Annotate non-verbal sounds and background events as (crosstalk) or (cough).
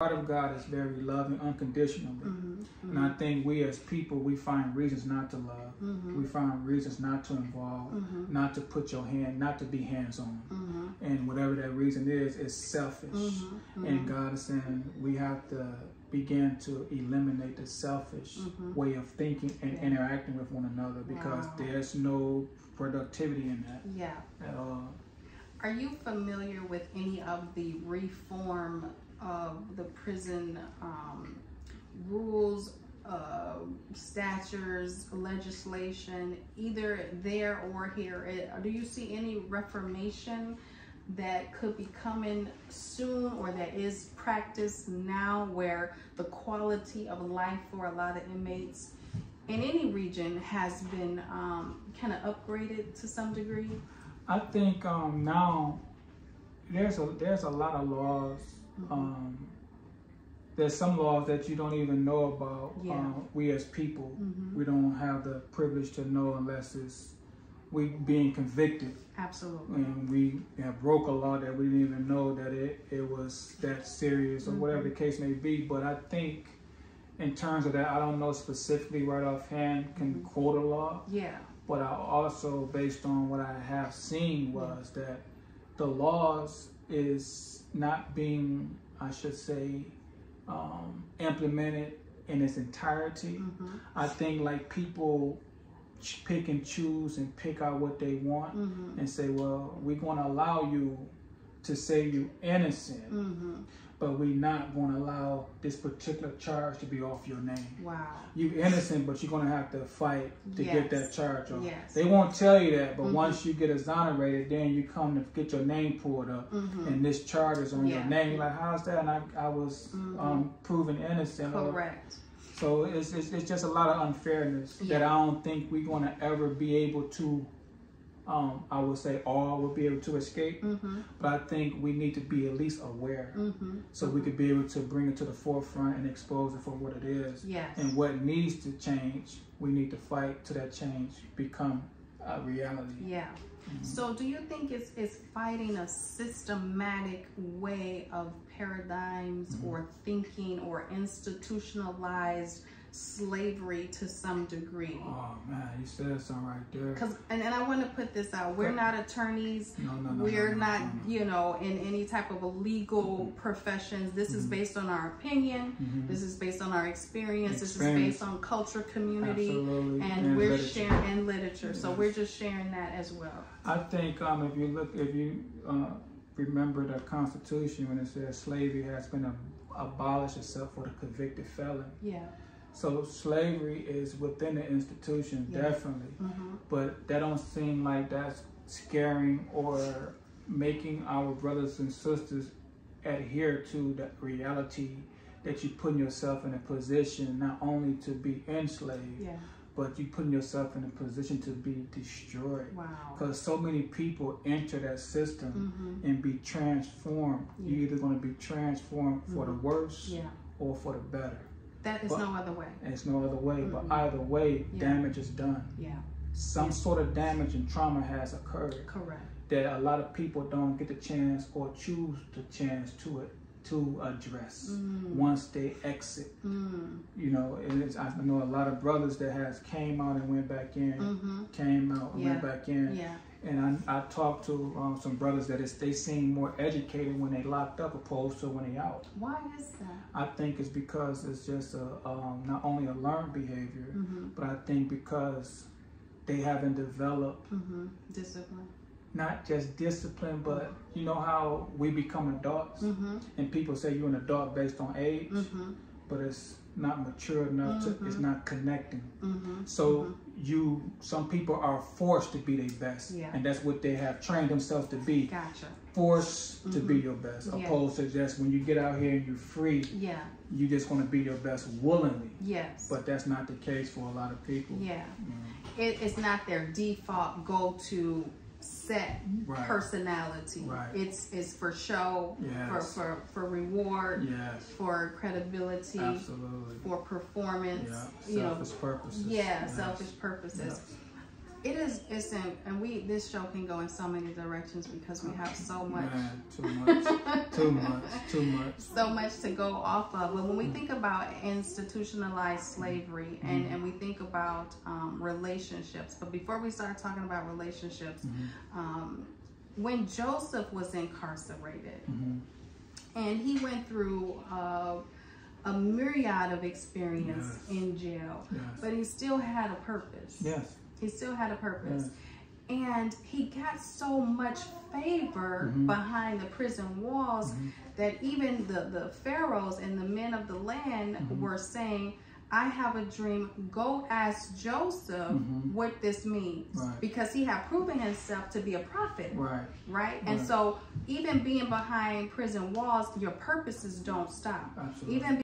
heart of God is very loving unconditionally. Mm-hmm. And I think we as people, we find reasons not to love. Mm-hmm. We find reasons not to involve, Mhm. not to put your hand, not to be hands on. Mm-hmm. And whatever that reason is, is selfish. Mm-hmm. And God is saying we have to begin to eliminate the selfish way of thinking and Yeah. interacting with one another because Wow. there's no productivity in that Yeah. at all. Are you familiar with any of the reform of the prison um, rules, uh, statutes, legislation, either there or here? Uh, Do you see any reformation that could be coming soon or that is practiced now where the quality of life for a lot of inmates in any region has been um, kind of upgraded to some degree? I think um, now there's a there's a lot of laws. Mm-hmm. Um, there's some laws that you don't even know about. Yeah. Um, we as people, Mhm. we don't have the privilege to know unless it's we being convicted Absolutely. and we have broke a law that we didn't even know that it, it was that serious or whatever the case may be. But I think in terms of that, I don't know specifically right offhand can quote a law. Yeah. But I also, based on what I have seen, was that the laws is not being, I should say, um, implemented in its entirety. Mm-hmm. I think like people ch- pick and choose and pick out what they want Mm-hmm. and say, well, we're going to allow you to say you innocent, Mm-hmm. But we're not going to allow this particular charge to be off your name. Wow. You're innocent, but you're gonna have to fight to get that charge off. Yes. They won't tell you that, but Mhm. once you get exonerated, then you come to get your name pulled up, Mm-hmm. and this charge is on your name. Like, how's that? And I, I was Mhm. um, proven innocent. or- Correct. so it's, it's it's just a lot of unfairness that I don't think we're gonna ever be able to. Um, I would say all will be able to escape, Mm-hmm. but I think we need to be at least aware, Mm-hmm. so we could be able to bring it to the forefront and expose it for what it is. Yes. and what needs to change, we need to fight to that change become a reality. Yeah. So do you think it's it's fighting a systematic way of paradigms Mm-hmm. or thinking or institutionalized slavery to some degree? Oh man, you said something right there. Because and, and I want to put this out. We're not attorneys. No, no, no. We're no, no, not, no, no. you know, in any type of a legal professions. This is based on our opinion. Mhm. This is based on our experience. This is based on culture, community, Absolutely. and, we're literature. sharing and literature. So we're just sharing that as well. I think um, if you look, if you uh, remember the Constitution when it says slavery has been ab- abolished except for the convicted felon. Yeah. So slavery is within the institution, Yeah. definitely. hmm But that don't seem like that's scaring or making our brothers and sisters adhere to the reality that you putting yourself in a position not only to be enslaved, Yeah. but you putting yourself in a position to be destroyed. Wow. Because so many people enter that system hmm and be transformed. Yeah. You're either going to be transformed for the worse Yeah. or for the better. That is But- no other way. And it's no other way. Mhm. But either way, Yeah. damage is done Yeah. some Yeah. sort of damage and trauma has occurred Correct. that a lot of people don't get the chance or choose the chance to it to address Mm. once they exit. Mm. You know, and it's, I know a lot of brothers that has came out and went back in, hmm came out and went back in. Yeah. And I, I talked to um, some brothers that is, they seem more educated when they locked up opposed to when they out. Why is that? I think it's because it's just a um, not only a learned behavior, hmm but I think because they haven't developed hmm Discipline. not just discipline, but you know how we become adults, hmm and people say you're an adult based on age, hmm but it's not mature enough to, it's Mhm. not connecting. hmm So you, some people are forced to be their best, Yeah. and that's what they have trained themselves to be, Gotcha. forced to be Mhm. your best, Yeah. opposed to just when you get out here and you're free, Yeah. you just want to be your best willingly. Yes. But that's not the case for a lot of people. yeah. Mm. It, it's not their default go-to set Right. personality. Right. It's it's for show, for, Yes. for for reward, Yes, for credibility, absolutely. for performance. Yeah, You know, selfish purposes. yeah, Yes. selfish purposes. Yes. It is it's in and we this show can go in so many directions because we have so much Man, too much, too (laughs) much, too much. so much to go off of but when we think about institutionalized slavery and and we think about um, relationships but before we start talking about relationships um, when joseph was incarcerated Mhm. and he went through uh, a myriad of experience Yes. in jail Yes. but he still had a purpose Yes. He still had a purpose. Yes. And he got so much favor Mhm. behind the prison walls Mhm. that even the, the pharaohs and the men of the land Mhm. were saying, I have a dream. Go ask Joseph Mhm. what this means. Right. Because he had proven himself to be a prophet. Right. Right? And Right. so even being behind prison walls, your purposes don't stop. Absolutely. Even